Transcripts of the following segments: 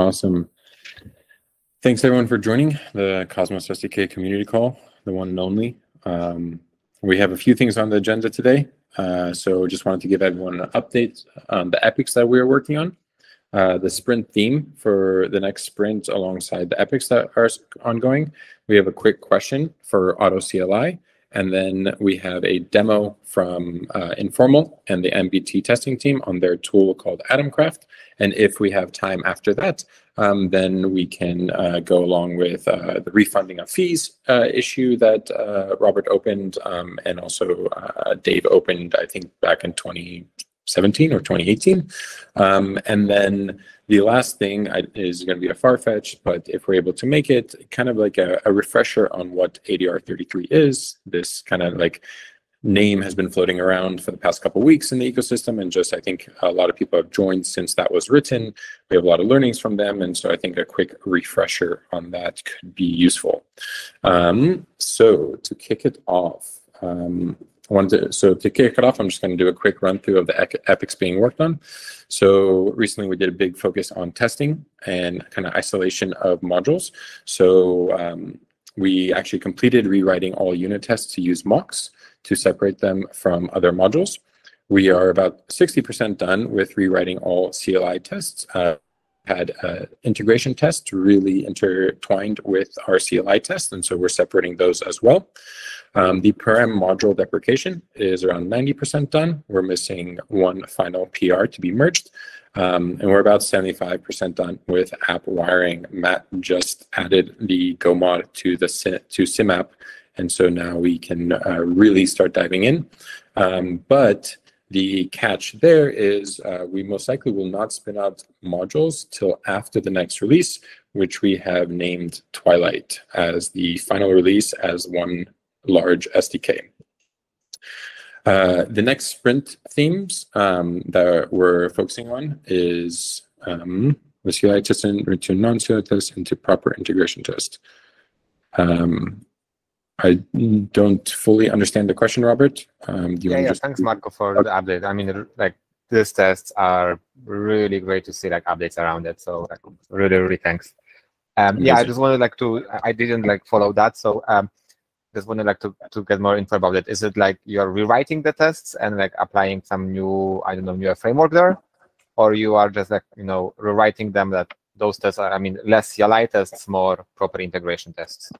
Awesome. Thanks everyone for joining the Cosmos SDK community call, the one and only. Um, we have a few things on the agenda today. Uh, so just wanted to give everyone an update on the epics that we're working on. Uh, the sprint theme for the next sprint alongside the epics that are ongoing. We have a quick question for auto CLI and then we have a demo from uh, Informal and the MBT testing team on their tool called Atomkraft. And if we have time after that, um, then we can uh, go along with uh, the refunding of fees uh, issue that uh, Robert opened um, and also uh, Dave opened, I think, back in 2017 or 2018. Um, and then the last thing is going to be a Farfetch, but if we're able to make it, kind of like a, a refresher on what ADR33 is, this kind of like name has been floating around for the past couple weeks in the ecosystem and just i think a lot of people have joined since that was written we have a lot of learnings from them and so i think a quick refresher on that could be useful um, so to kick it off um, I wanted to, so to kick it off, I'm just going to do a quick run through of the epics being worked on. So recently we did a big focus on testing and kind of isolation of modules. So um, we actually completed rewriting all unit tests to use mocks to separate them from other modules. We are about 60% done with rewriting all CLI tests. Uh, had uh, integration tests really intertwined with our CLI tests, and so we're separating those as well. Um, the param module deprecation is around 90% done. We're missing one final PR to be merged. Um, and we're about 75% done with app wiring. Matt just added the Go mod to the to SimApp, and so now we can uh, really start diving in. Um, but the catch there is uh, we most likely will not spin out modules till after the next release, which we have named Twilight as the final release as one large SDK. Uh, the next sprint themes um, that we're focusing on is um, the CLI test and return non-CLI test into proper integration test. Um, I don't fully understand the question, Robert. Um, yeah, yeah. Just... Thanks, Marko, for okay. the update. I mean, like these tests are really great to see like updates around it. So like, really, really thanks. Um, yeah, I just wanted like to. I didn't like follow that, so um, just wanted like to to get more info about it. Is it like you're rewriting the tests and like applying some new, I don't know, new framework there, or you are just like you know rewriting them that those tests are, I mean, less CLI tests, more proper integration tests.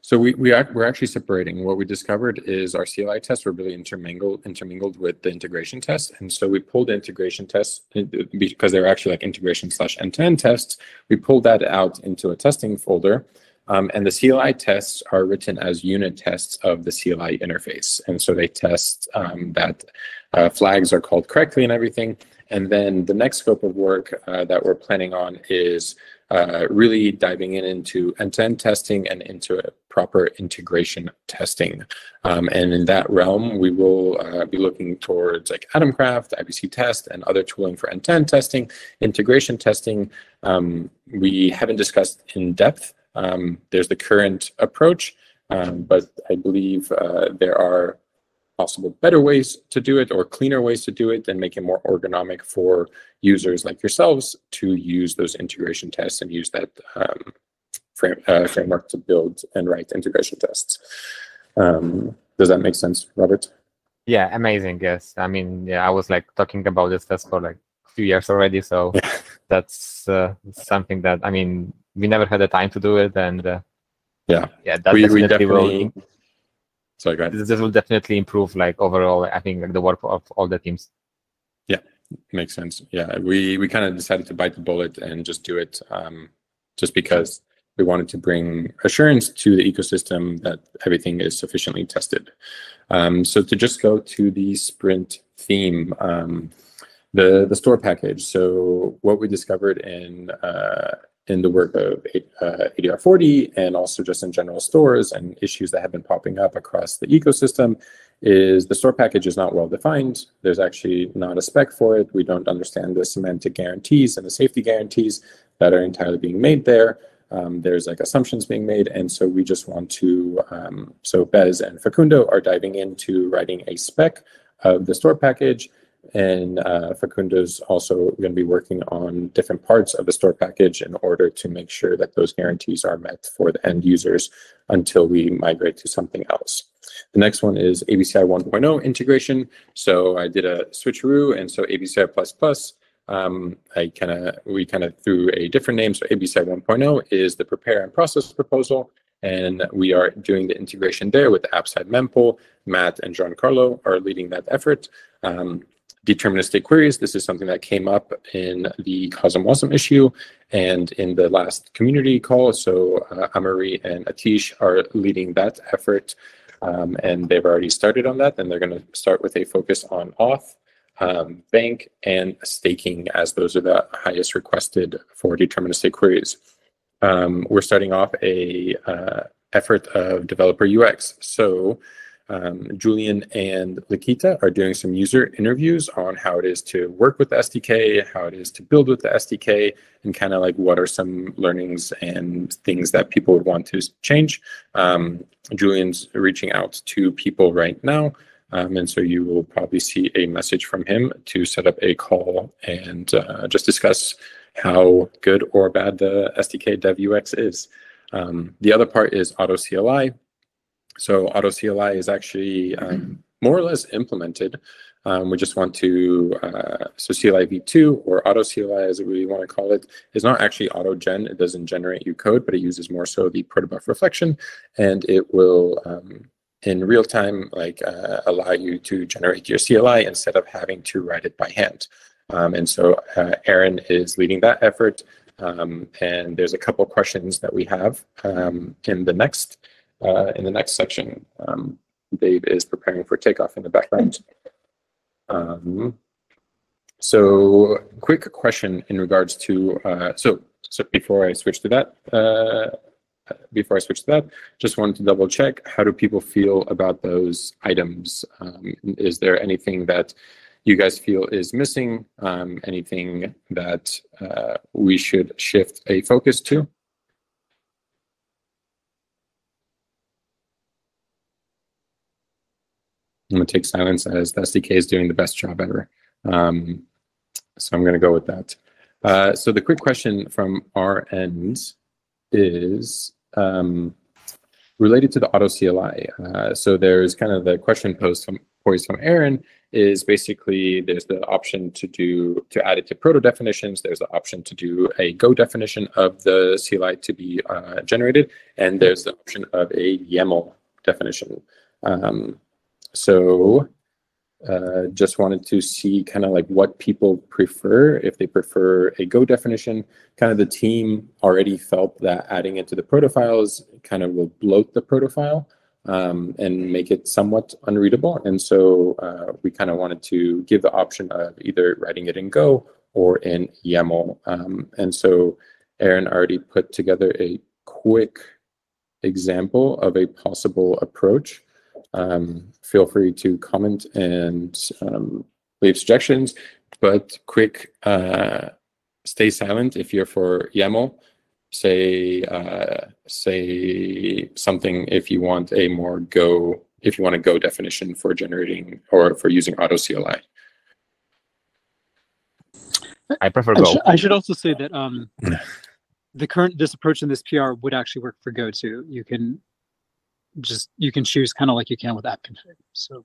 So we, we are, we're actually separating. What we discovered is our CLI tests were really intermingled intermingled with the integration tests. And so we pulled the integration tests uh, uh, because they're actually like integration slash end-to-end tests. We pulled that out into a testing folder. Um, and the CLI tests are written as unit tests of the CLI interface. And so they test um, that uh, flags are called correctly and everything. And then the next scope of work uh, that we're planning on is uh, really diving in into end-to-end testing and into proper integration testing. Um, and in that realm, we will uh, be looking towards like Atomkraft, IBC test, and other tooling for end-to-end testing, integration testing. Um, we haven't discussed in depth. Um, there's the current approach, um, but I believe uh, there are possible better ways to do it or cleaner ways to do it and make it more ergonomic for users like yourselves to use those integration tests and use that um, frame, uh, framework to build and write integration tests. Um, does that make sense, Robert? Yeah, amazing. Yes. I mean, yeah, I was like talking about this test for like a few years already. So that's uh, something that, I mean, we never had the time to do it. And uh, yeah, yeah, that we, definitely, we definitely will Sorry, go ahead. This, this will definitely improve like overall, I think, like, the work of all the teams. Yeah, makes sense. Yeah, we we kind of decided to bite the bullet and just do it, um, just because we wanted to bring assurance to the ecosystem that everything is sufficiently tested. Um, so to just go to the sprint theme, um, the the store package. So what we discovered in uh, in the work of uh, ADR40 and also just in general stores and issues that have been popping up across the ecosystem is the store package is not well defined. There's actually not a spec for it. We don't understand the semantic guarantees and the safety guarantees that are entirely being made there. Um, there's like assumptions being made. And so we just want to, um, so Bez and Facundo are diving into writing a spec of the store package and uh, Facundo's also going to be working on different parts of the store package in order to make sure that those guarantees are met for the end users until we migrate to something else. The next one is ABCI 1.0 integration. So I did a switcheroo, and so ABCI++, um, I kind of we kind of threw a different name. So ABCI 1.0 is the prepare and process proposal, and we are doing the integration there with the AppSide mempool. Matt and Giancarlo are leading that effort. Um, deterministic queries. This is something that came up in the CosmWasm issue and in the last community call. So uh, Amari and Atish are leading that effort, um, and they've already started on that. And they're going to start with a focus on auth, um, bank, and staking, as those are the highest requested for deterministic queries. Um, we're starting off a uh, effort of developer UX. So um, Julian and Likhita are doing some user interviews on how it is to work with the SDK, how it is to build with the SDK, and kind of like what are some learnings and things that people would want to change. Um, Julian's reaching out to people right now. Um, and so you will probably see a message from him to set up a call and uh, just discuss how good or bad the SDK dev UX is. Um, the other part is auto CLI. So auto CLI is actually um, more or less implemented. Um, we just want to, uh, so CLI v2 or auto CLI as we want to call it, is not actually auto gen. It doesn't generate you code, but it uses more so the protobuf reflection and it will um, in real time like uh, allow you to generate your CLI instead of having to write it by hand. Um, and so uh, Aaron is leading that effort. Um, and there's a couple questions that we have um, in the next uh, in the next section. Um, Dave is preparing for takeoff in the background. Um, so quick question in regards to, uh, so, so before I switch to that, uh, before I switch to that, just wanted to double check, how do people feel about those items? Um, is there anything that you guys feel is missing? Um, anything that uh, we should shift a focus to? I'm going to take silence as the SDK is doing the best job ever. Um, so I'm going to go with that. Uh, so the quick question from our end is um, related to the auto CLI. Uh, so there's kind of the question posed from, posed from Aaron is basically there's the option to do to add it to proto definitions. There's the option to do a Go definition of the CLI to be uh, generated, and there's the option of a YAML definition. Um, so uh, just wanted to see kind of like what people prefer, if they prefer a Go definition. Kind of the team already felt that adding it to the protofiles kind of will bloat the protofile um, and make it somewhat unreadable. And so uh, we kind of wanted to give the option of either writing it in Go or in YAML. Um, and so Aaron already put together a quick example of a possible approach um, feel free to comment and um, leave suggestions, but quick, uh, stay silent if you're for YAML. Say uh, say something if you want a more Go if you want a Go definition for generating or for using auto CLI. I prefer Go. I, sh I should also say that um, the current this approach in this PR would actually work for Go too. You can just you can choose kind of like you can with app config. So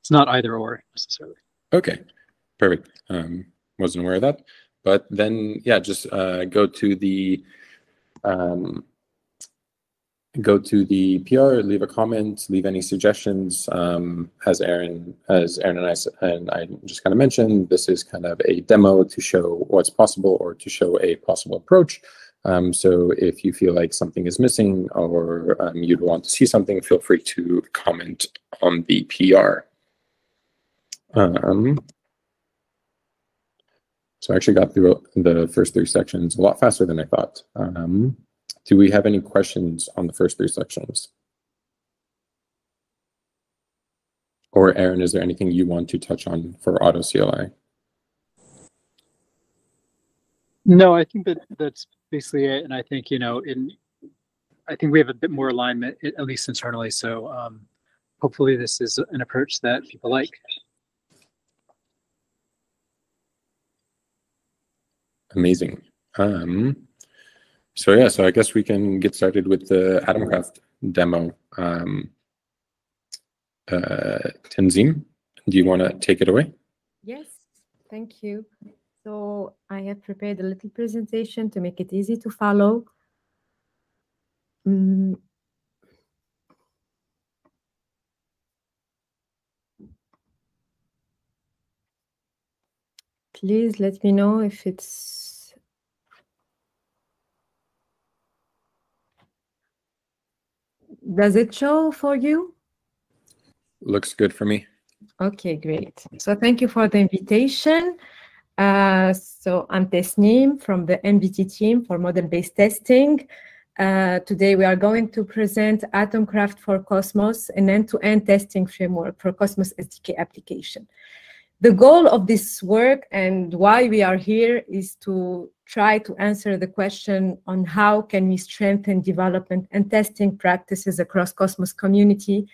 it's not either or necessarily. Okay, perfect. Um, wasn't aware of that, but then yeah, just uh, go to the um, go to the PR, leave a comment, leave any suggestions. Um, as Aaron, as Aaron and I and I just kind of mentioned, this is kind of a demo to show what's possible or to show a possible approach. Um, so if you feel like something is missing or um, you'd want to see something, feel free to comment on the PR. Um, so I actually got through the first three sections a lot faster than I thought. Um, do we have any questions on the first three sections? Or Aaron, is there anything you want to touch on for auto CLI? No, I think that that's basically it. And I think you know, in I think we have a bit more alignment, at least internally. So um, hopefully, this is an approach that people like. Amazing. Um, so yeah, so I guess we can get started with the Atomkraft demo. Um, uh, Tenzim, do you want to take it away? Yes, thank you. So I have prepared a little presentation to make it easy to follow. Mm. Please let me know if it's Does it show for you? Looks good for me. Okay, great. So thank you for the invitation. Uh, so I'm Tesnim from the MBT team for model-based testing. Uh, today we are going to present Atomkraft for Cosmos, an end-to-end testing framework for Cosmos SDK application. The goal of this work and why we are here is to try to answer the question on how can we strengthen development and testing practices across Cosmos community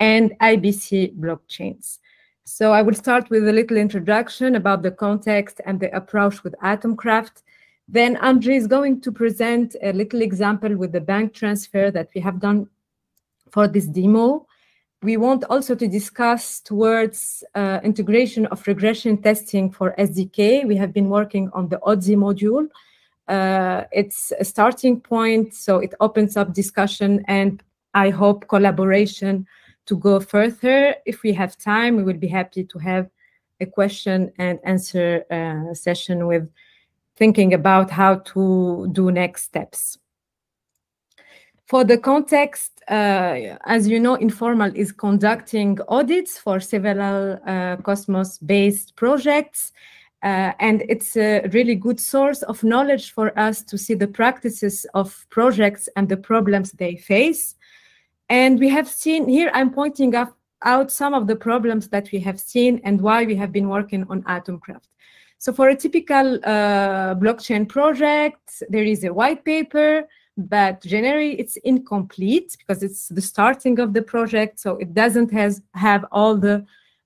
and IBC blockchains. So I will start with a little introduction about the context and the approach with Atomkraft. Then Andre is going to present a little example with the bank transfer that we have done for this demo. We want also to discuss towards uh, integration of regression testing for SDK. We have been working on the ODSI module. Uh, it's a starting point, so it opens up discussion and I hope collaboration to go further. If we have time, we will be happy to have a question and answer uh, session with thinking about how to do next steps. For the context, uh, as you know, Informal is conducting audits for several uh, Cosmos-based projects, uh, and it's a really good source of knowledge for us to see the practices of projects and the problems they face. And we have seen here, I'm pointing up, out some of the problems that we have seen and why we have been working on Atomkraft. So for a typical uh, blockchain project, there is a white paper, but generally it's incomplete because it's the starting of the project. So it doesn't has, have all the,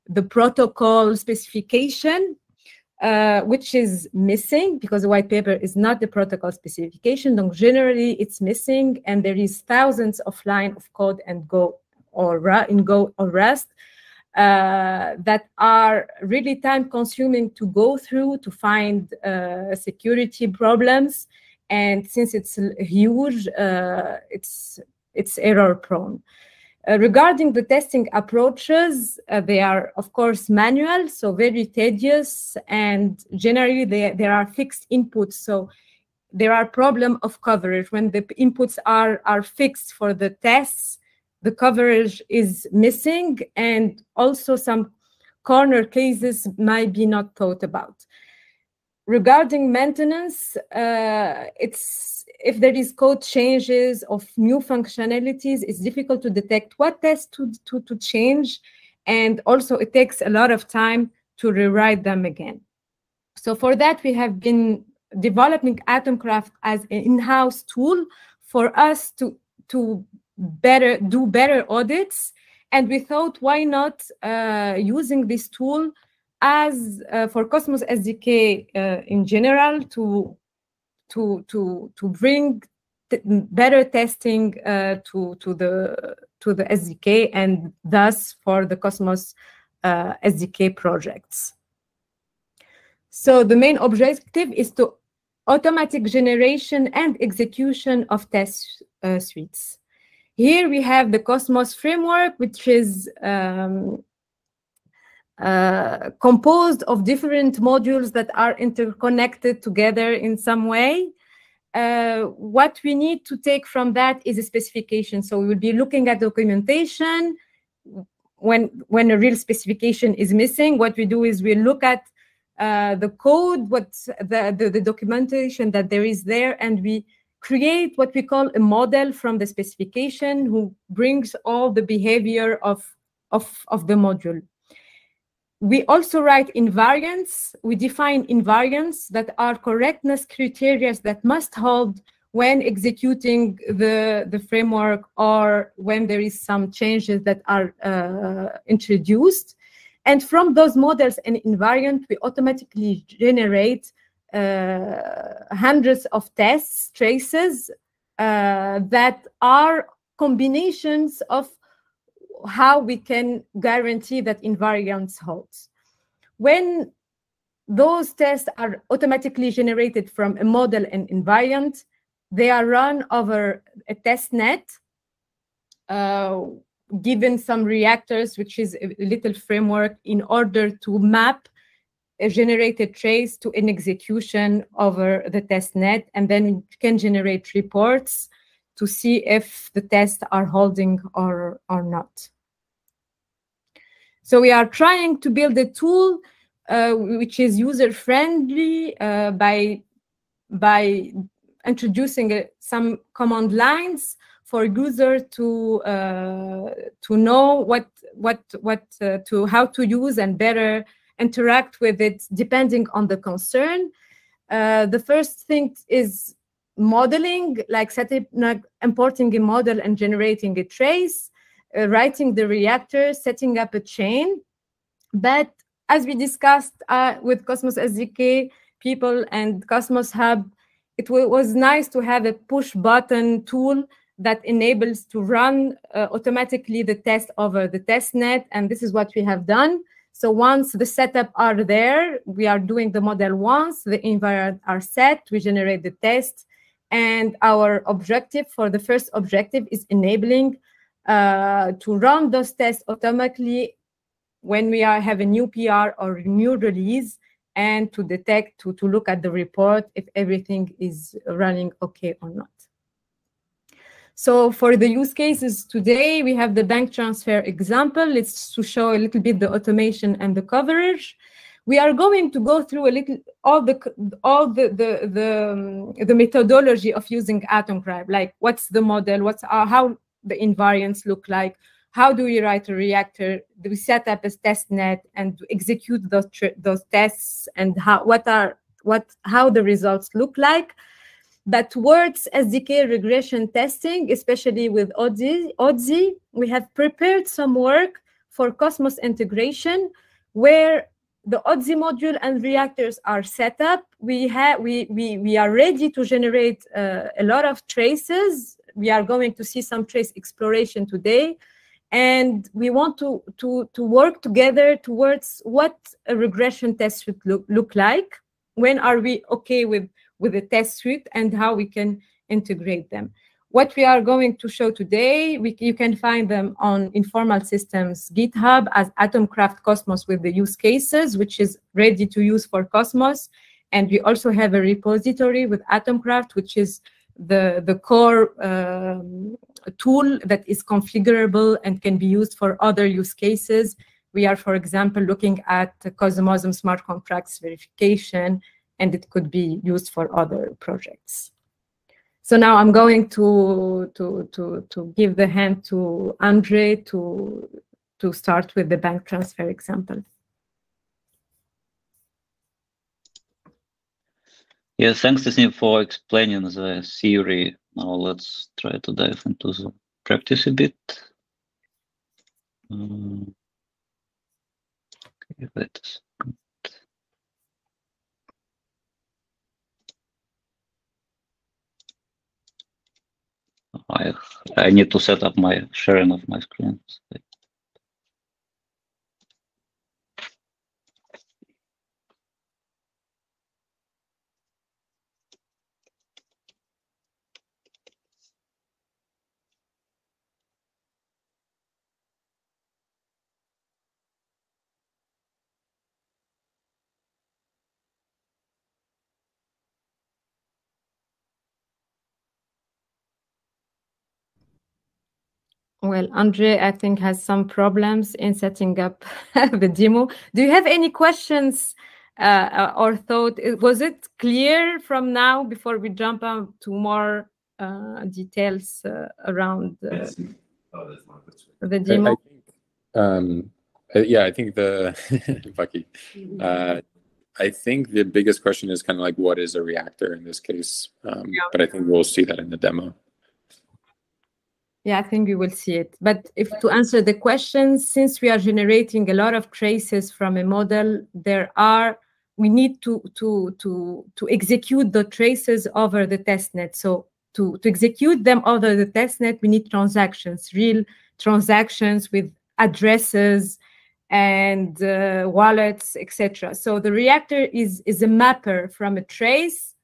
the protocol specification uh, which is missing because the white paper is not the protocol specification. Donc generally it's missing and there is thousands of line of code and Go or in Go or Rust uh, that are really time consuming to go through to find uh, security problems. And since it's huge, uh, it's it's error prone. Uh, regarding the testing approaches, uh, they are, of course, manual, so very tedious, and generally there are fixed inputs. So there are problem of coverage. When the inputs are, are fixed for the tests, the coverage is missing, and also some corner cases might be not thought about. Regarding maintenance, uh, it's if there is code changes of new functionalities, it's difficult to detect what tests to, to, to change. And also it takes a lot of time to rewrite them again. So for that, we have been developing Atomkraft as an in-house tool for us to, to better do better audits. And we thought, why not uh, using this tool as uh, for Cosmos SDK uh, in general to to to to bring better testing uh, to to the to the SDK and thus for the Cosmos uh, SDK projects. So the main objective is to automatic generation and execution of test uh, suites. Here we have the Cosmos framework, which is um, uh, composed of different modules that are interconnected together in some way. Uh, what we need to take from that is a specification. So we will be looking at documentation. When, when a real specification is missing, what we do is we look at uh, the code, what the, the, the documentation that there is there, and we create what we call a model from the specification who brings all the behavior of, of, of the module we also write invariants. We define invariants that are correctness criteria that must hold when executing the, the framework or when there is some changes that are uh, introduced. And from those models and invariant, we automatically generate uh, hundreds of tests, traces uh, that are combinations of how we can guarantee that invariance holds. When those tests are automatically generated from a model and invariant, they are run over a test net, uh, given some reactors, which is a little framework in order to map a generated trace to an execution over the test net, and then can generate reports to see if the tests are holding or, or not. So we are trying to build a tool uh, which is user-friendly uh, by, by introducing uh, some command lines for user to uh, to know what what what uh, to how to use and better interact with it depending on the concern. Uh, the first thing is modeling, like setting, like importing a model and generating a trace, uh, writing the reactor, setting up a chain. But as we discussed uh, with Cosmos SDK people and Cosmos Hub, it was nice to have a push button tool that enables to run uh, automatically the test over the test net. And this is what we have done. So once the setup are there, we are doing the model once, the environment are set, we generate the test. And our objective for the first objective is enabling uh, to run those tests automatically when we are have a new PR or new release and to detect, to, to look at the report if everything is running okay or not. So for the use cases today, we have the bank transfer example. It's to show a little bit the automation and the coverage. We are going to go through a little all the all the the the, um, the methodology of using Atomkraft, like what's the model, what's uh, how the invariants look like, how do we write a reactor, do we set up a test net and execute those those tests, and how what are what how the results look like but towards SDK regression testing, especially with ODSI, we have prepared some work for Cosmos integration where the ODSI module and reactors are set up. We, have, we, we, we are ready to generate uh, a lot of traces. We are going to see some trace exploration today. And we want to, to, to work together towards what a regression test should look, look like. When are we okay with with the test suite and how we can integrate them. What we are going to show today, we, you can find them on Informal Systems GitHub as Atomkraft Cosmos with the use cases, which is ready to use for Cosmos. And we also have a repository with Atomkraft, which is the, the core um, tool that is configurable and can be used for other use cases. We are, for example, looking at CosmWasm smart contracts verification and it could be used for other projects. So now I'm going to, to, to, to give the hand to Andre to, to start with the bank transfer example. Yeah, thanks, Tasnim, for explaining the theory. Now let's try to dive into the practice a bit. Um, okay, that is I I need to set up my sharing of my screen. Well, Andre, I think, has some problems in setting up the demo. Do you have any questions uh, or thought? Was it clear from now before we jump on to more uh, details uh, around the, the demo? I, I think, um, uh, yeah, I think the Bucky. Uh, I think the biggest question is kind of like what is a reactor in this case, um, yeah. but I think we'll see that in the demo. Yeah, I think we will see it. But if to answer the question, since we are generating a lot of traces from a model, there are we need to to to to execute the traces over the testnet. So to to execute them over the testnet, we need transactions, real transactions with addresses and uh, wallets, etc. So the reactor is is a mapper from a trace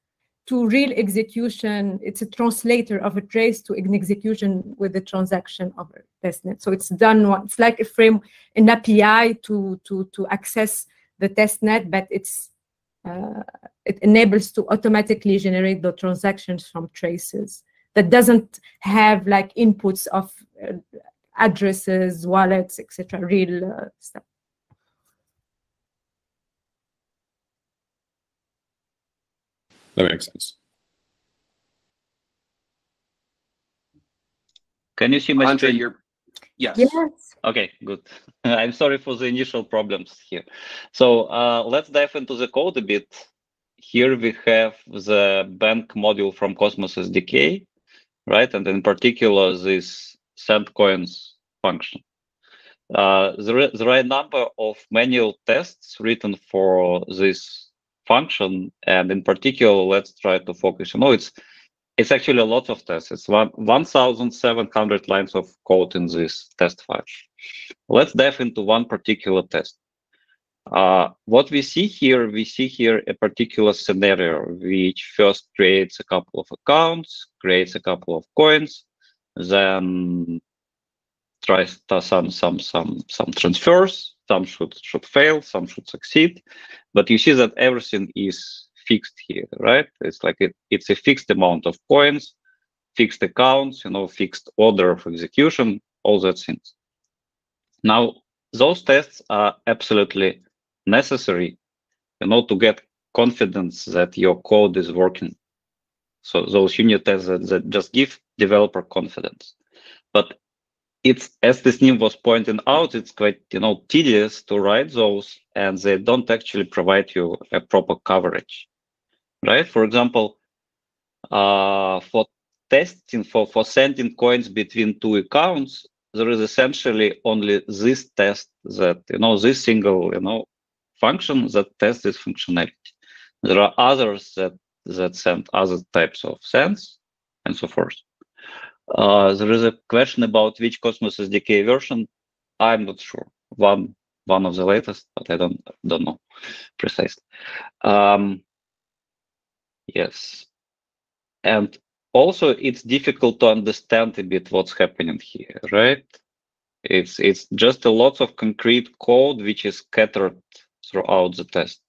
to real execution. It's a translator of a trace to an execution with the transaction of a testnet. So it's done. It's like a frame, an API to to to access the testnet, but it's uh, it enables to automatically generate the transactions from traces that doesn't have like inputs of uh, addresses, wallets, etc. Real uh, stuff. That makes sense. Can you see my Andre, screen? you're, yes. Yes. Okay, good. I'm sorry for the initial problems here. So uh, let's dive into the code a bit. Here we have the bank module from Cosmos SDK, right? And in particular, this send coins function. Uh, there, there are a number of manual tests written for this function, and in particular, let's try to focus. You know, it's it's actually a lot of tests. It's one 1,700 lines of code in this test file. Let's dive into one particular test. Uh, what we see here, we see here a particular scenario which first creates a couple of accounts, creates a couple of coins, then tries to some some some some transfers. Some should should fail, some should succeed, but you see that everything is fixed here, right? It's like it, it's a fixed amount of coins, fixed accounts, you know, fixed order of execution, all that things. Now, those tests are absolutely necessary, you know, to get confidence that your code is working. So those unit tests that, that just give developer confidence. But it's as this name was pointing out, it's quite you know tedious to write those, and they don't actually provide you a proper coverage right? For example, uh, for testing, for, for sending coins between two accounts, there is essentially only this test that, you know, this single, you know, function that tests this functionality. There are others that, that send other types of sends and so forth. Uh, there is a question about which Cosmos SDK version. I'm not sure. One one of the latest, but I don't don't know precisely. Um, Yes. And also it's difficult to understand a bit what's happening here, right? It's it's just a lot of concrete code which is scattered throughout the test.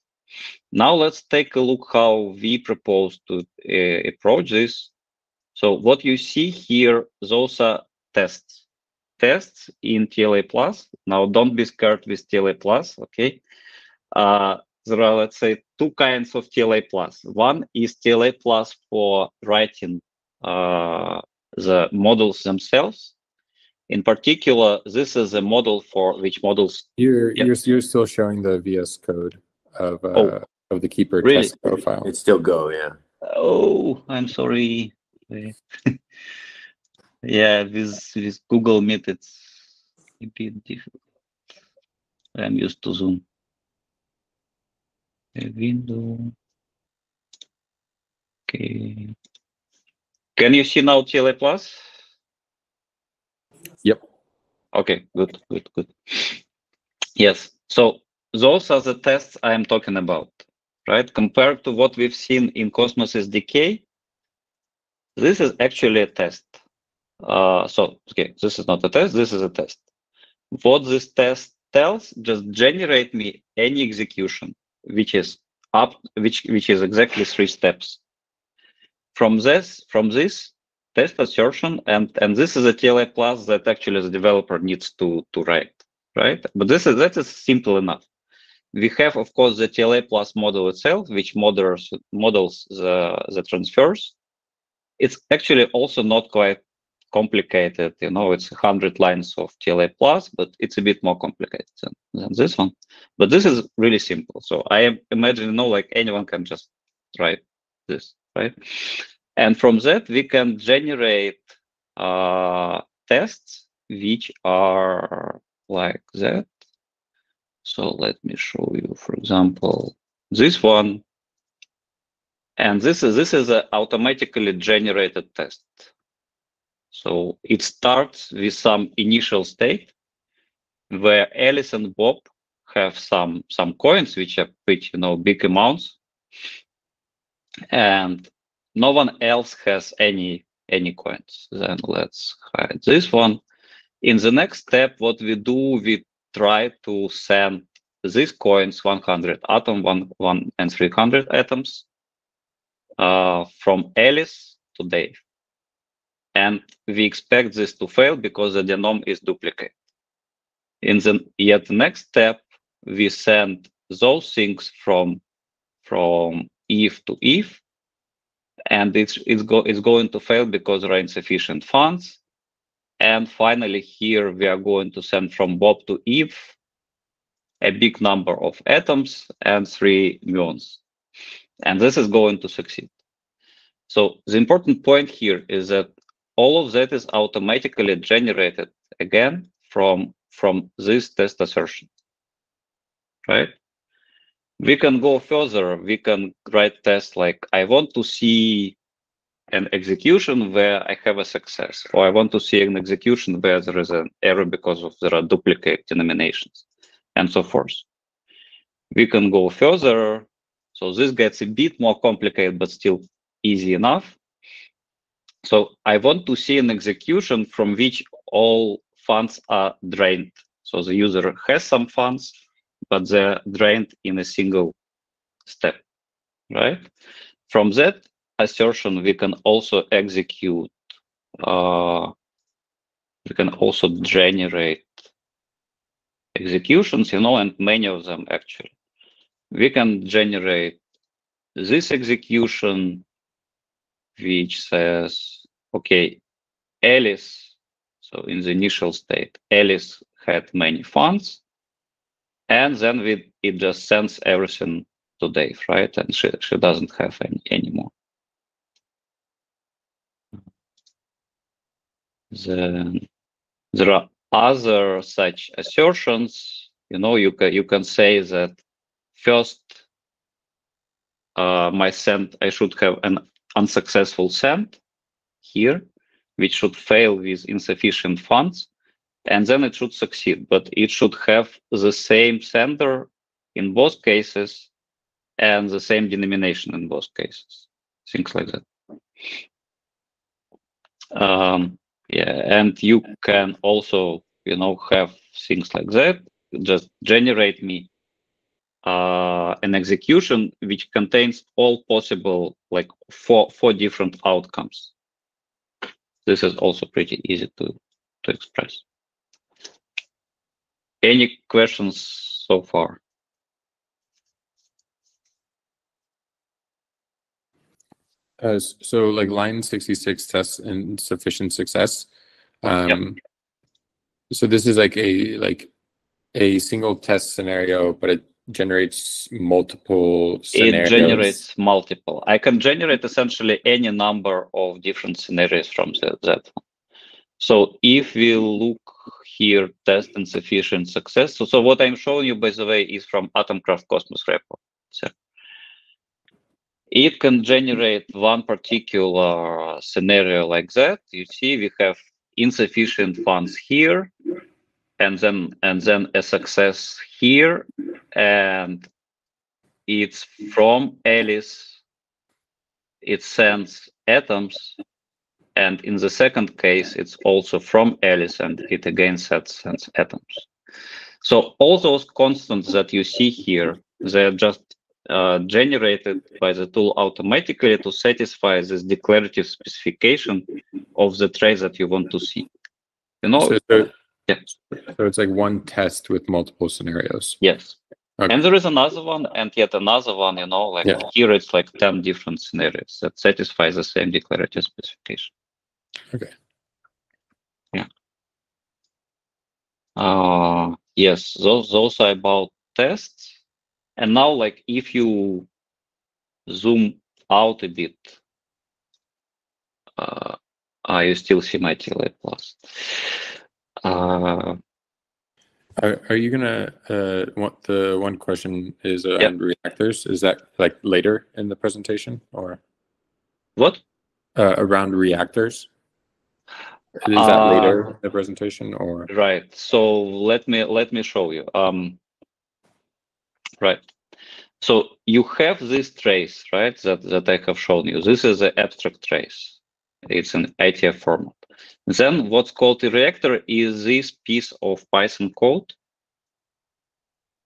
Now let's take a look how we propose to uh, approach this. So what you see here, those are tests. Tests in TLA plus. Now don't be scared with TLA plus, okay? Uh, there are, let's say, two kinds of TLA plus. One is TLA plus for writing uh, the models themselves. In particular, this is a model for which models. You're Yep. you're you're still showing the VS code of uh, Oh. of the keeper Really? test profile. It's still go, yeah. Oh, I'm sorry. Yeah, with with Google Meet, it's a bit difficult. I'm used to Zoom. A window. Okay. Can you see now TLA plus? Yep. Okay, good, good, good. Yes. So those are the tests I am talking about, right? Compared to what we've seen in Cosmos SDK, this is actually a test. Uh, so, okay, this is not a test, this is a test. What this test tells, just generate me any execution, which is up, which which is exactly three steps. From this, from this test assertion, and and this is a TLA plus that actually the developer needs to to write, right? But this is that is simple enough. We have, of course, the TLA plus model itself, which models models the the transfers. It's actually also not quite complicated. You know, it's 100 lines of TLA plus, but it's a bit more complicated than, than this one. But this is really simple. So I imagine, you know, like anyone can just write this, right? And from that, we can generate uh, tests which are like that. So let me show you, for example, this one, and this is this is an automatically generated test. So it starts with some initial state where Alice and Bob have some some coins which are pretty you know big amounts, and no one else has any any coins. Then let's hide this one. In the next step, what we do, we try to send these coins, 100 atom, one, one and 300 atoms, Uh, from Alice to Dave. And we expect this to fail because the denom is duplicate. In the yet next step, we send those things from from Eve to Eve, and it's it's go it's going to fail because there are insufficient funds. And finally, here we are going to send from Bob to Eve a big number of atoms and three muons. And this is going to succeed. So the important point here is that all of that is automatically generated again from, from this test assertion, right? We can go further. We can write tests like, I want to see an execution where I have a success, or I want to see an execution where there is an error because of there are duplicate denominations, and so forth. We can go further. So this gets a bit more complicated, but still easy enough. So I want to see an execution from which all funds are drained. So the user has some funds, but they're drained in a single step, right? From that assertion, we can also execute, uh, we can also generate executions, you know, and many of them actually. We can generate this execution which says, okay, Alice, so in the initial state, Alice had many funds, and then we, it just sends everything to Dave, right? And she, she doesn't have any anymore. Then there are other such assertions. You know, you can you can say that first uh, my send I should have an unsuccessful send here, which should fail with insufficient funds, and then it should succeed. But it should have the same sender in both cases and the same denomination in both cases. Things like that. Um, yeah, and you can also, you know, have things like that. Just generate me uh, an execution which contains all possible like four four different outcomes. This is also pretty easy to to express. Any questions so far? Uh, so like line 66 tests insufficient success. Um, yep. So this is like a like a single test scenario, but it generates multiple scenarios. It generates multiple. I can generate essentially any number of different scenarios from the, that. So if we look here, test insufficient success. So, so what I'm showing you, by the way, is from Atomkraft Cosmos repo. So it can generate one particular scenario like that. You see, we have insufficient funds here, and then and then a success here, and it's from Alice. It sends atoms, and in the second case, it's also from Alice, and it again sends, sends atoms. So all those constants that you see here, they're just uh, generated by the tool automatically to satisfy this declarative specification of the trace that you want to see. You know, so, yeah. So it's like one test with multiple scenarios. Yes. Okay. And there is another one and yet another one, you know, like yeah. here it's like 10 different scenarios that satisfy the same declarative specification. Okay. Yeah. Uh, yes, those, those are about tests. And now, like, if you zoom out a bit, uh, I still see my TLA plus. Uh, Are, are you gonna, uh, what the one question is around reactors? Is that like later in the presentation or, What? uh, around reactors? Is that later in the presentation or? Right. So let me let me show you. Um, right. So you have this trace, right? That that I have shown you. This is the abstract trace. It's an IETF format. Then what's called a reactor is this piece of Python code.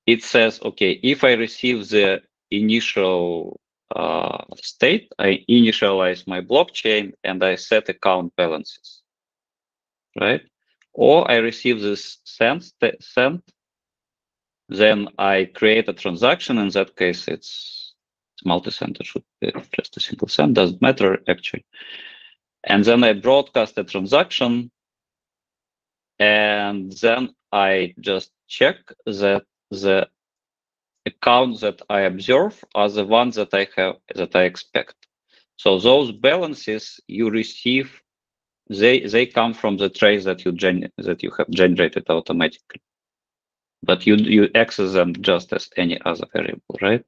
It says, okay, if I receive the initial uh, state, I initialize my blockchain and I set account balances right? Or I receive this sent, sent, then I create a transaction. In that case, it's, it's multi-send. It should be just a single send. Doesn't matter actually. And then I broadcast the transaction, and then I just check that the accounts that I observe are the ones that I have that I expect. So those balances you receive they they come from the trace that you gen that you have generated automatically. But you you access them just as any other variable right?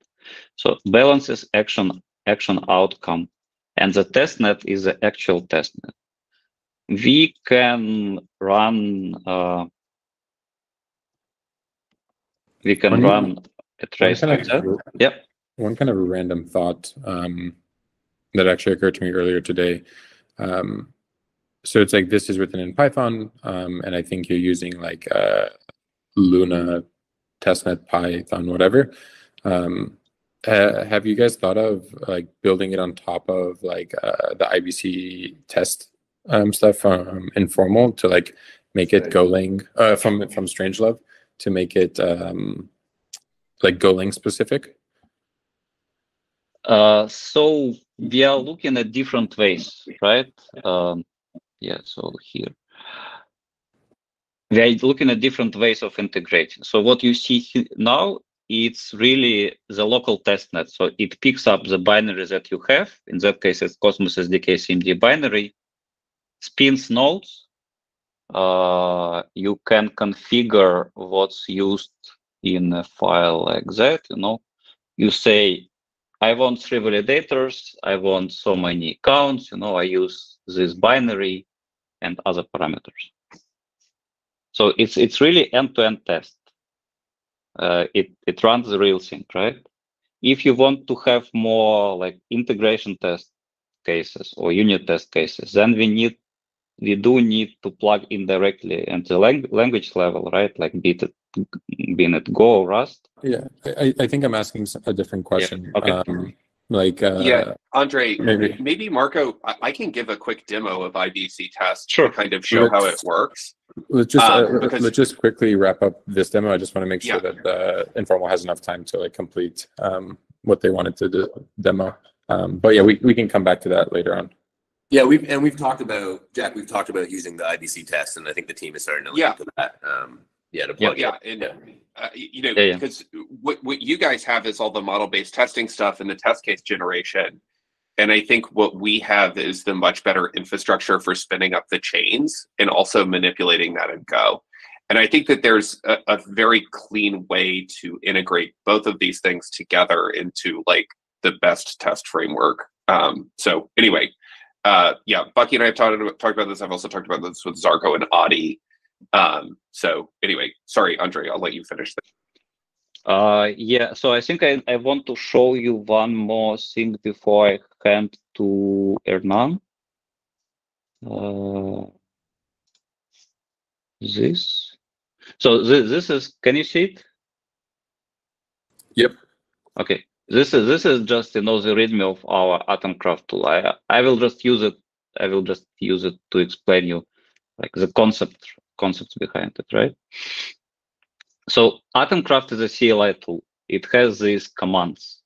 So balances action action outcome and the testnet is the actual testnet we can run uh, we can One- run a trace like kind that of- Yep. One kind of a random thought um, that actually occurred to me earlier today. Um, so it's like this is written in Python, um, and I think you're using like uh, Luna, testnet, Python, whatever. Um, uh, have you guys thought of like building it on top of like uh, the IBC test um, stuff from informal to like make it Golang uh, from from Strangelove to make it um, like Golang specific? Uh, so we are looking at different ways, right? Um, yeah, so here. We are looking at different ways of integrating. So what you see he- now, it's really the local testnet. So it picks up the binary that you have. In that case, it's Cosmos SDK simd binary, spins nodes. Uh, you can configure what's used in a file like that. You know, you say I want three validators. I want so many accounts. You know, I use this binary and other parameters. So it's it's really end-to-end test. Uh, it it runs the real thing, right? If you want to have more like integration test cases or unit test cases, then we need we do need to plug in directly into the lang- language level, right? Like be it being it Go or Rust. Yeah, I, I think I'm asking a different question. okay. Um, like, uh, Yeah, Andre, maybe. maybe, Marko, I, I can give a quick demo of IBC test Sure. to kind of show how it works. Let's just Uh, uh, because- let's just quickly wrap up this demo. I just want to make sure Yeah. that uh, informal has enough time to like complete um, what they wanted to do, demo. Um, but yeah, we, we can come back to that later on. Yeah, we've and we've talked about Jack. We've talked about using the IBC test, and I think the team is starting to look Yeah. into that. Um, yeah, to Yeah. plug Yeah, it. and uh, you know, Yeah, yeah. because what what you guys have is all the model-based testing stuff and the test case generation. And I think what we have is the much better infrastructure for spinning up the chains and also manipulating that in Go. And I think that there's a, a very clean way to integrate both of these things together into like the best test framework. Um, so anyway, uh, yeah, Bucky and I have talked about, talked about this. I've also talked about this with Zarko and Audi. Um, so anyway, sorry, Andre, I'll let you finish this. Uh, yeah, so I think I, I want to show you one more thing before I hand to Hernan. Uh, this. So this, this is, can you see it? Yep. Okay, this is this is just you know the readme of our Atomkraft tool. I I will just use it. I will just use it to explain you like the concept concepts behind it, right? So Atomkraft is a CLI tool. It has these commands.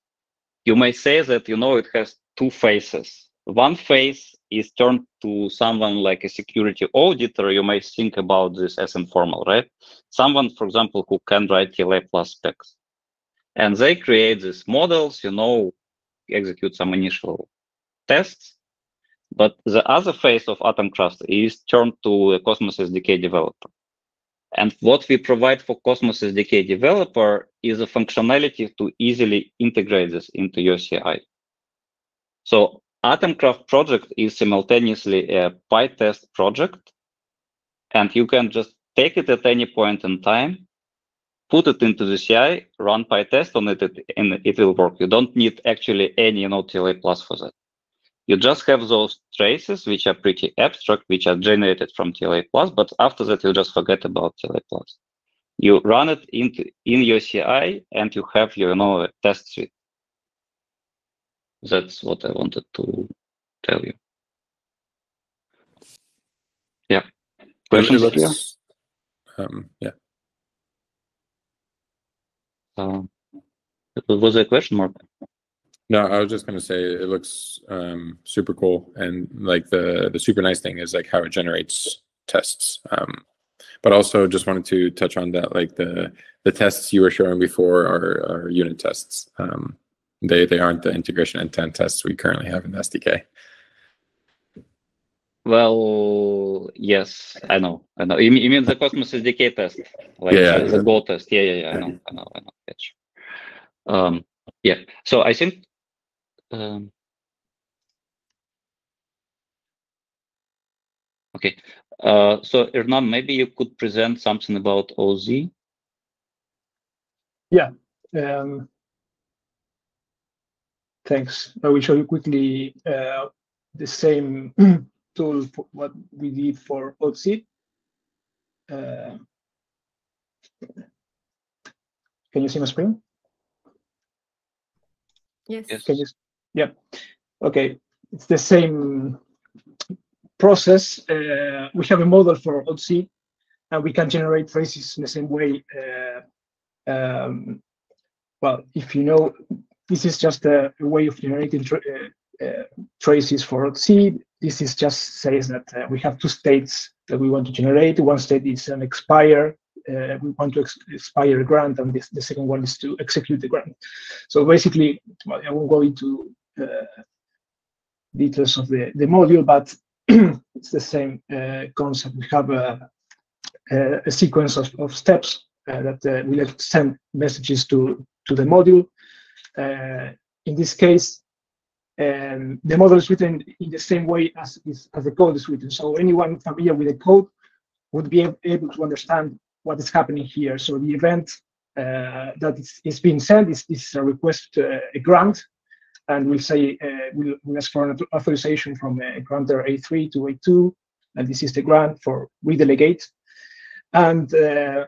You may say that you know it has two faces. One face is turned to someone like a security auditor. You may think about this as informal, right? Someone, for example, who can write TLA plus specs. And they create these models, you know, execute some initial tests. But the other face of Atomkraft is turned to a Cosmos SDK developer. And what we provide for Cosmos SDK developer is a functionality to easily integrate this into your CI. So Atomkraft project is simultaneously a PyTest project, and you can just take it at any point in time, put it into the CI, run PyTest on it, and it will work. You don't need actually any TLA plus for that. You just have those traces, which are pretty abstract, which are generated from TLA plus, but after that, you just forget about TLA plus. You run it into in your CI, and you have your you know, test suite. That's what I wanted to tell you. Yeah. Questions here? Um, yeah. Um, was there a question mark? No, I was just gonna say it looks um, super cool, and like the the super nice thing is like how it generates tests. Um, but also just wanted to touch on that, like the the tests you were showing before are, are unit tests. Um, they they aren't the integration intent tests we currently have in the SDK. Well, yes, I know, I know. You mean, you mean the Cosmos SDK test, like Yeah, the, the Go test? Yeah, yeah, yeah. I know, I know, I know. Um, yeah. So I think. Um, okay. Uh, so Hernan, maybe you could present something about authz. Um, Thanks. I will show you quickly uh, the same tool for what we did for authz. Uh, Can you see my screen? Yes. Yes. Can you? Yeah. Okay. It's the same process. Uh, we have a model for authz, and we can generate traces in the same way. Uh, um, well, if you know, this is just a, a way of generating tra- uh, uh, traces for authz. This is just says that uh, we have two states that we want to generate. One state is an expire. Uh, we want to ex- expire a grant, and this, the second one is to execute the grant. So basically, I won't go into details of the, the module, but it's the same uh, concept. We have a, a, sequence of, of steps uh, that uh, will send messages to, to the module. Uh, in this case, um, the model is written in the same way as, is, as the code is written. So anyone familiar with the code would be able to understand what is happening here. So the event uh, that is, is being sent is, is a request, uh, a grant, and we'll say uh, we'll, we'll ask for an authorization from uh, grantor A3 to A2, and this is the grant for redelegate. And uh,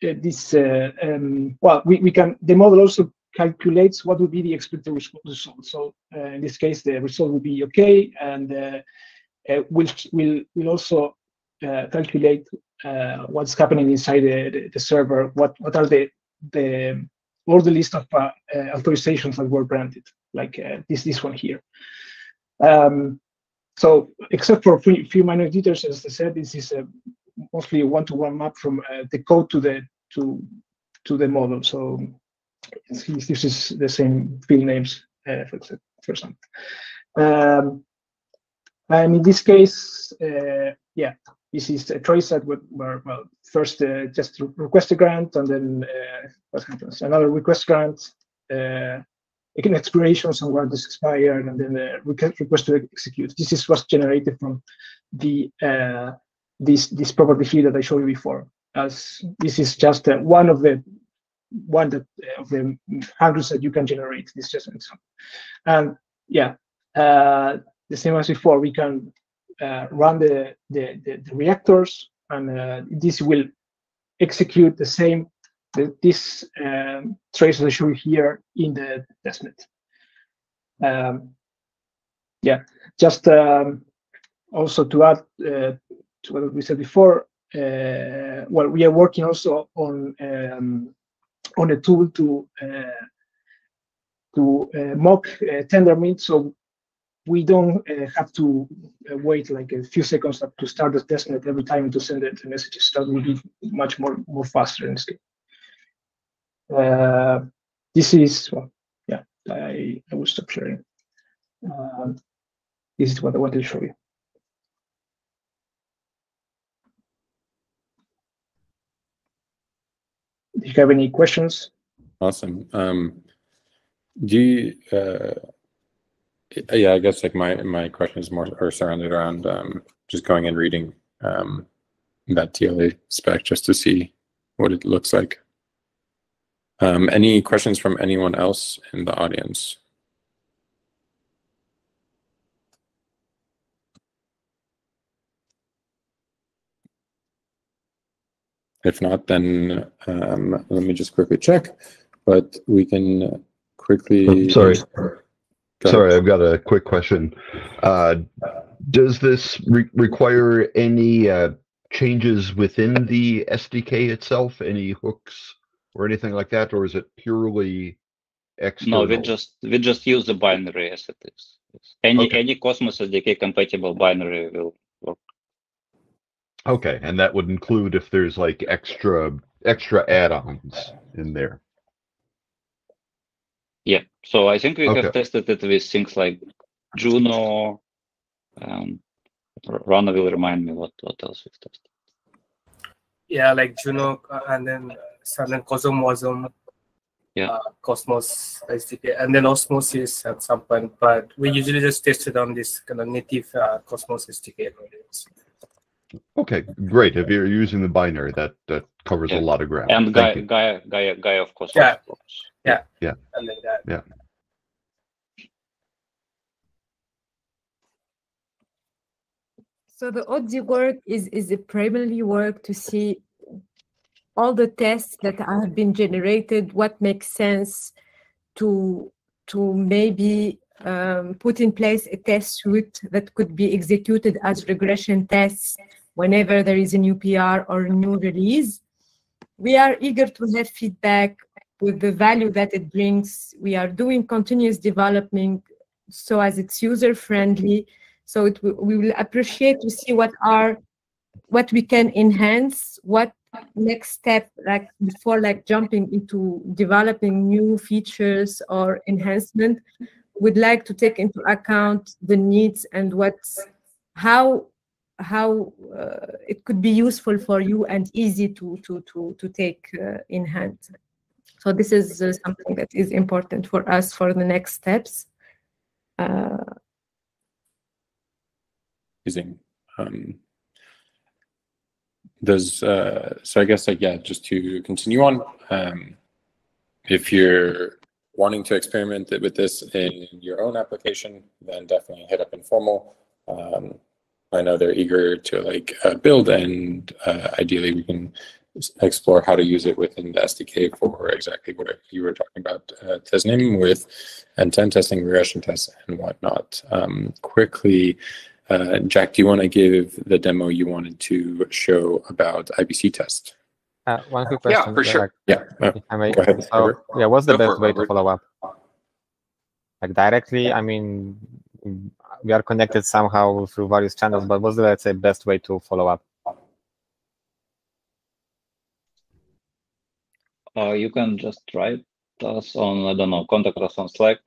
this, um, well, we, we can, the model also calculates what would be the expected res- result. So uh, in this case, the result will be okay, and uh, uh, we'll, we'll, we'll also calculate what's happening inside the, the, the server, what, what are the, the, all the list of authorizations that were granted, like uh, this, this one here. Um, so except for a few, few minor details, as I said, this is a mostly one-to-one map from uh, the code to the to to the model. So this is the same field names, uh, for, exa- for example. Um, and in this case, uh, yeah, this is a trace that would where well first uh, just request a grant and then uh, what happens another request grant. Uh, again, expiration somewhere this expired and then the request request to execute. This is what's generated from the uh, this this property here that I showed you before. As this is just uh, one of the one that uh, of the hundreds that you can generate. This is just an example. And yeah, uh, the same as before, we can uh, run the, the, the, the reactors and uh, this will execute the same, the, this um, trace that I show you here in the testnet. Um, yeah, just um, also to add uh, to what we said before, uh, well, we are working also on um, on a tool to uh, to uh, mock uh, Tendermint, so we don't uh, have to wait like a few seconds to start the testnet every time to send the messages. That will be much more more faster in this case. Uh, this is well, yeah. I I will stop sharing. Um, this is what I wanted to show you. do you have any questions. Awesome. Um, do you, uh, yeah, I guess like my, my question is more or surrounded around um, just going and reading um, that TLA spec just to see what it looks like. Um, any questions from anyone else in the audience? If not, then um, let me just quickly check, but we can quickly. I'm sorry. Go Sorry, ahead. I've got a quick question. Uh, does this re- require any uh, changes within the SDK itself? Any hooks or anything like that, or is it purely X? No, we just we just use the binary as it is. Yes. Any Okay. any Cosmos SDK compatible binary will work. Okay, and that would include if there's like extra extra add-ons in there. Yeah. So I think we have tested it with things like Juno. Um, Rana will remind me what what else we've tested. yeah, like Juno uh, and then and then CosmWasm, Yeah. uh, Cosmos SDK, and then Osmosis at some point. But we usually just tested on this kind of native uh, Cosmos SDK. Okay, great. If you're using the binary, that that covers Yeah. a lot of ground. And Thank Gaia, you. Gaia, Gaia, Gaia, of course. Yeah. works. And like that. So the ODI work is, is a primarily work to see all the tests that have been generated, what makes sense to, to maybe um, put in place a test suite that could be executed as regression tests whenever there is a new PR or a new release. We are eager to have feedback with the value that it brings. We are doing continuous development so as it's user friendly so it we will appreciate to see what are what we can enhance what next step like before like jumping into developing new features or enhancement we'd like to take into account the needs and what's how how uh, it could be useful for you and easy to to to to take uh, in hand so this is uh, something that is important for us for the next steps uh. Um, does uh, so I guess like yeah, just to continue on. Um, if you're wanting to experiment with this in your own application, then definitely hit up Informal. Um, I know they're eager to like uh, build, and uh, ideally we can explore how to use it within the SDK for exactly what you were talking about, uh, Tesnim, with end-to-end testing, regression tests, and whatnot. Um, quickly, uh, Jack, do you want to give the demo you wanted to show about IBC test? Uh, one quick Yeah, for sure. like, Yeah, uh, I may- go ahead, So, yeah, what's the Go best way to follow up? Like directly, I mean, we are connected somehow through various channels, but what's the, let's say, best way to follow up? Uh, you can just write us on I don't know, contact us on Slack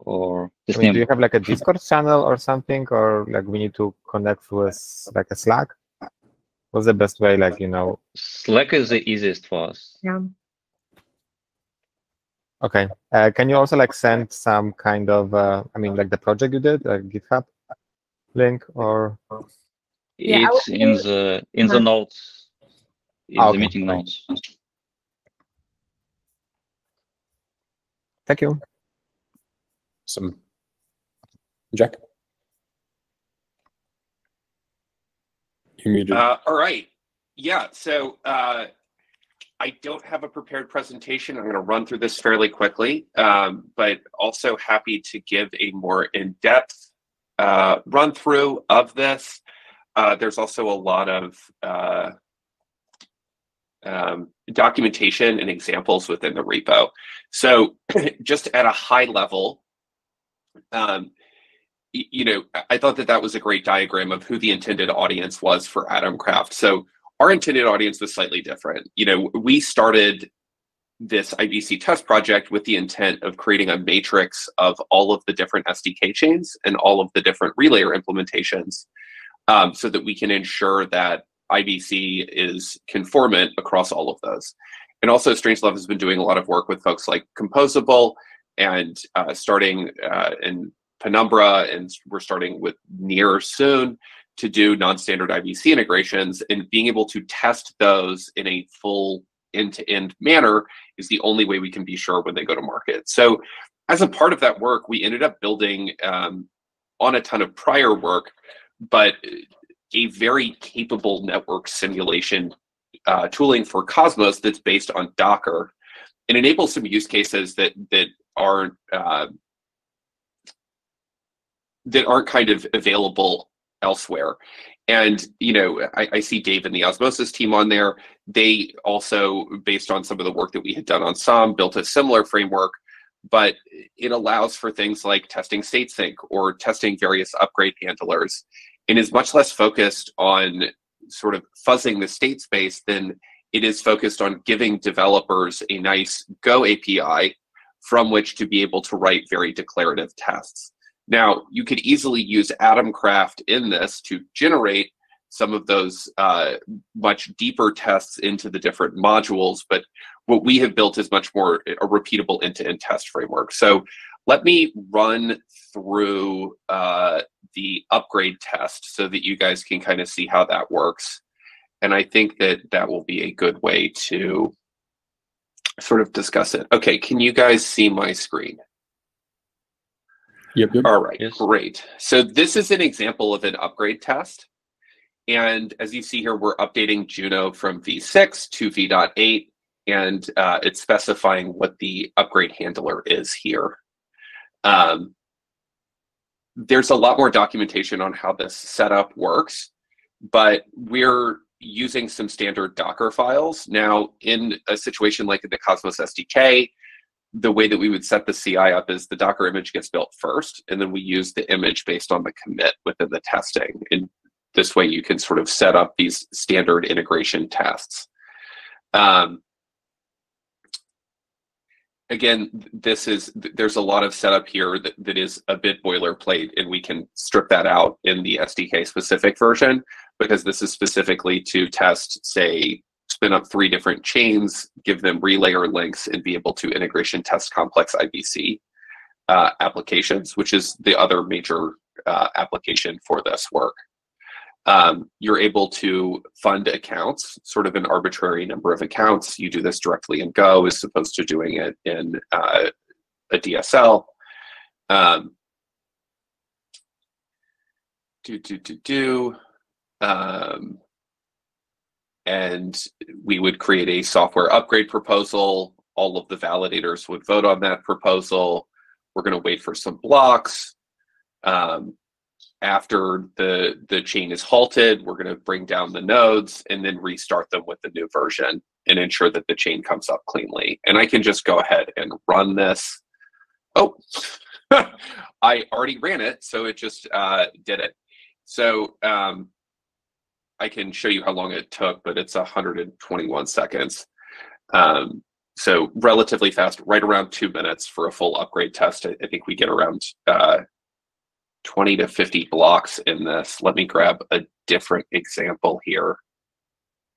or this I mean, name. do you have like a Discord channel or something, or like we need to connect with like a Slack? What's the best way, like you know? Slack is the easiest for us. yeah Okay. Uh, can you also like send some kind of, uh, I mean, like the project you did, like GitHub link, or Yeah, It's will- in the in the notes, in Ah, the okay, meeting notes. Thank you. Some Jack. You. Uh, all right. Yeah. So uh, I don't have a prepared presentation. I'm going to run through this fairly quickly, um, but also happy to give a more in-depth uh, run through of this. Uh, there's also a lot of uh, um, documentation and examples within the repo. So just at a high level, um, y- you know, I- thought that that was a great diagram of who the intended audience was for Atomkraft. So our intended audience was slightly different. You know, we started this IBC test project with the intent of creating a matrix of all of the different SDK chains and all of the different relayer implementations um, so that we can ensure that IBC is conformant across all of those. And also, Strangelove has been doing a lot of work with folks like Composable and uh, starting uh, in Penumbra, and we're starting with Near soon to do non-standard IBC integrations. And being able to test those in a full end-to-end manner is the only way we can be sure when they go to market. So, as a part of that work, we ended up building um, on a ton of prior work, but a very capable network simulation uh, tooling for Cosmos that's based on Docker. It enables some use cases that that aren't uh, that aren't kind of available elsewhere. And you know, I, I, see Dave and the Osmosis team on there. They also, based on some of the work that we had done on SOM, built a similar framework, but it allows for things like testing state sync or testing various upgrade handlers, and is much less focused on sort of fuzzing the state space than it is focused on giving developers a nice Go API from which to be able to write very declarative tests. Now, you could easily use Atomkraft in this to generate some of those uh, much deeper tests into the different modules, but what we have built is much more a repeatable end-to-end test framework. So let me run through uh, the upgrade test so that you guys can kind of see how that works. And I think that that will be a good way to sort of discuss it. Okay, can you guys see my screen? Yep. yep. All right, Yes. great. So this is an example of an upgrade test. And as you see here, we're updating Juno from v6 to v.8, and uh, it's specifying what the upgrade handler is here. Um, there's a lot more documentation on how this setup works, but we're using some standard Docker files. Now, in a situation like the Cosmos SDK, the way that we would set the CI up is the Docker image gets built first, and then we use the image based on the commit within the testing. And this way you can sort of set up these standard integration tests. Um, again, this is there's a lot of setup here that, that is a bit boilerplate, and we can strip that out in the SDK specific version because this is specifically to test, say, spin up three different chains, give them relayer links, and be able to integration test complex IBC uh, applications, which is the other major uh, application for this work. Um, you're able to fund accounts, sort of an arbitrary number of accounts. You do this directly in Go as opposed to doing it in uh, a DSL. Um, do, do, do, do. Um, and we would create a software upgrade proposal. All of the validators would vote on that proposal. We're going to wait for some blocks. Um, after the the chain is halted, we're going to bring down the nodes and then restart them with the new version and ensure that the chain comes up cleanly. And I can just go ahead and run this. Oh, I already ran it, so it just uh, did it. So um, I can show you how long it took, but it's 121 seconds. Um, so relatively fast, right around two minutes for a full upgrade test. I, I think we get around uh, 20 to 50 blocks in this. Let me grab a different example here.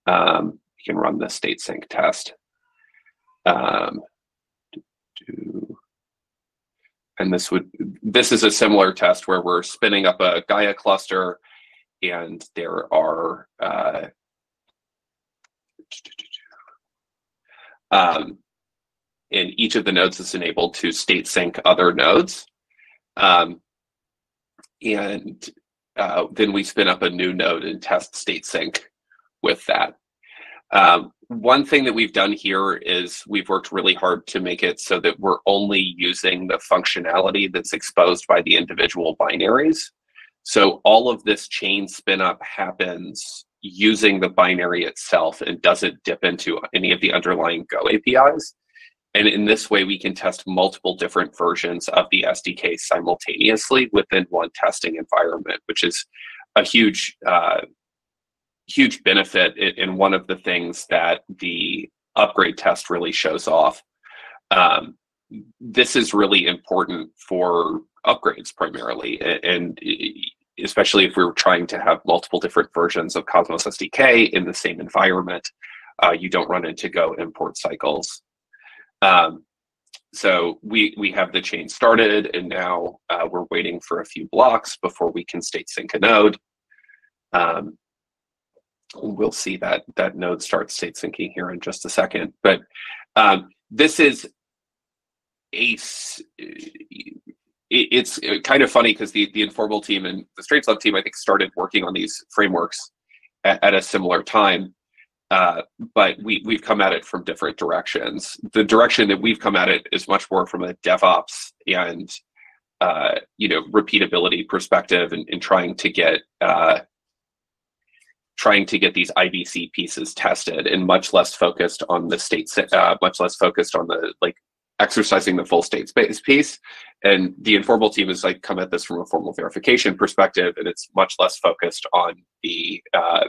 Um, you can run the state sync test. Um, and this would this is a similar test where we're spinning up a Gaia cluster and there are uh, um, each of the nodes is enabled to state sync other nodes. Um, and uh, then we spin up a new node and test state sync with that. Um, one thing that we've done here is we've worked really hard to make it so that we're only using the functionality that's exposed by the individual binaries. So all of this chain spin up happens using the binary itself and doesn't dip into any of the underlying Go APIs. And in this way, we can test multiple different versions of the SDK simultaneously within one testing environment, which is a huge, uh, huge benefit and one of the things that the upgrade test really shows off. Um, this is really important for upgrades primarily, and especially if we are trying to have multiple different versions of Cosmos SDK in the same environment. uh, you don't run into Go import cycles. Um, so we we have the chain started, and now uh, we're waiting for a few blocks before we can state sync a node. Um, we'll see that that node start state syncing here in just a second. But um, this is a it's kind of funny because the the informal team and the straight Strangelove team I think started working on these frameworks at, at a similar time. Uh, but we we've come at it from different directions. The direction that we've come at it is much more from a DevOps and uh, you know repeatability perspective, and, and trying to get uh, trying to get these IBC pieces tested, and much less focused on the state, uh, much less focused on the like exercising the full state space piece. And the informal team has like come at this from a formal verification perspective, and it's much less focused on the uh,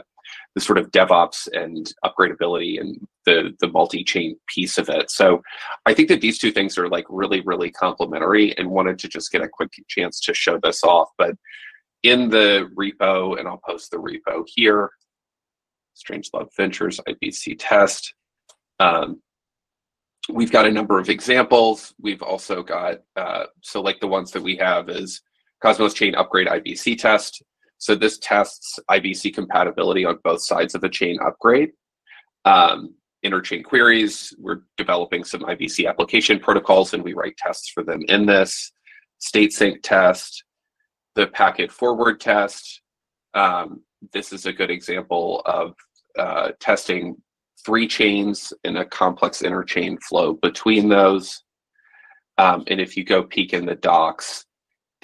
the sort of DevOps and upgradability and the the multi-chain piece of it. So I think that these two things are like really, really complementary and wanted to just get a quick chance to show this off. But in the repo, and I'll post the repo here, Strangelove Ventures IBC test. Um, we've got a number of examples. We've also got, uh, so like the ones that we have is Cosmos Chain Upgrade IBC test. So this tests IBC compatibility on both sides of the chain upgrade. Um, interchain queries, we're developing some IBC application protocols and we write tests for them in this. State sync test, the packet forward test. Um, this is a good example of uh, testing three chains in a complex interchain flow between those. Um, and if you go peek in the docs,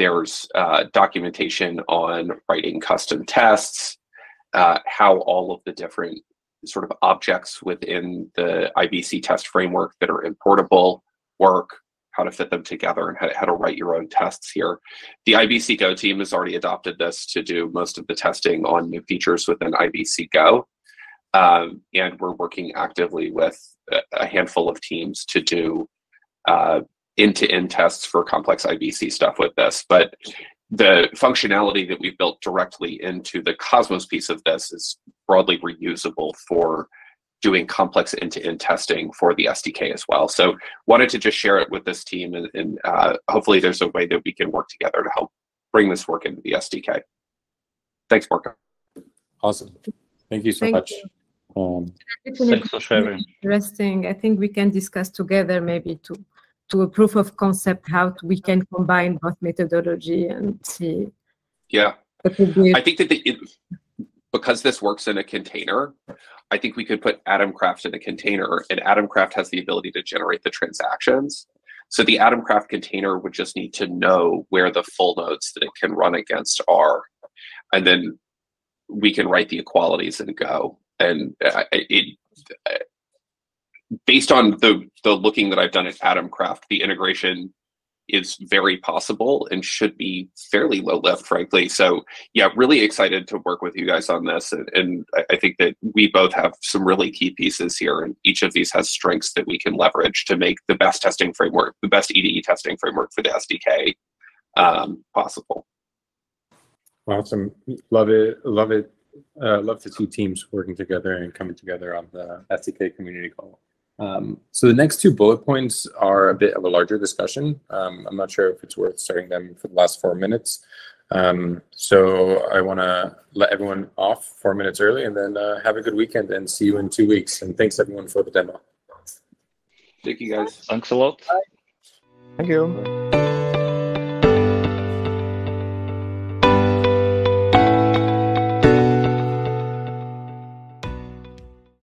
there's uh, documentation on writing custom tests, uh, how all of the different sort of objects within the IBC test framework that are importable work, how to fit them together, and how, how to write your own tests here. The IBC Go team has already adopted this to do most of the testing on new features within IBC Go. Um, and we're working actively with a handful of teams to do uh, end-to-end tests for complex IBC stuff with this. But the functionality that we've built directly into the Cosmos piece of this is broadly reusable for doing complex end-to-end testing for the SDK as well. So wanted to just share it with this team and, and uh, hopefully there's a way that we can work together to help bring this work into the SDK. Thanks, Marko. Awesome. Thank you so Thank much. you. Um, Thanks for sharing. Interesting. I think we can discuss together maybe to to a proof of concept how we can combine both methodology and see. Yeah. I think that the, it, because this works in a container, I think we could put Atomkraft in a container, and Atomkraft has the ability to generate the transactions. So the Atomkraft container would just need to know where the full nodes that it can run against are, and then we can write the equalities and go. And uh, it, based on the the looking that I've done at Atomkraft, the integration is very possible and should be fairly low lift, frankly. So yeah, really excited to work with you guys on this. And, and I- think that we both have some really key pieces here, and each of these has strengths that we can leverage to make the best testing framework, the best E2E testing framework for the SDK um, possible. Awesome. Love it. Love it. Uh, love to see teams working together and coming together on the SDK community call. Um, so the next two bullet points are a bit of a larger discussion. Um, I'm not sure if it's worth starting them for the last four minutes. Um, so I want to let everyone off four minutes early and then uh, have a good weekend and see you in two weeks. And thanks everyone for the demo. Thank you guys. Thanks a lot. Thank you.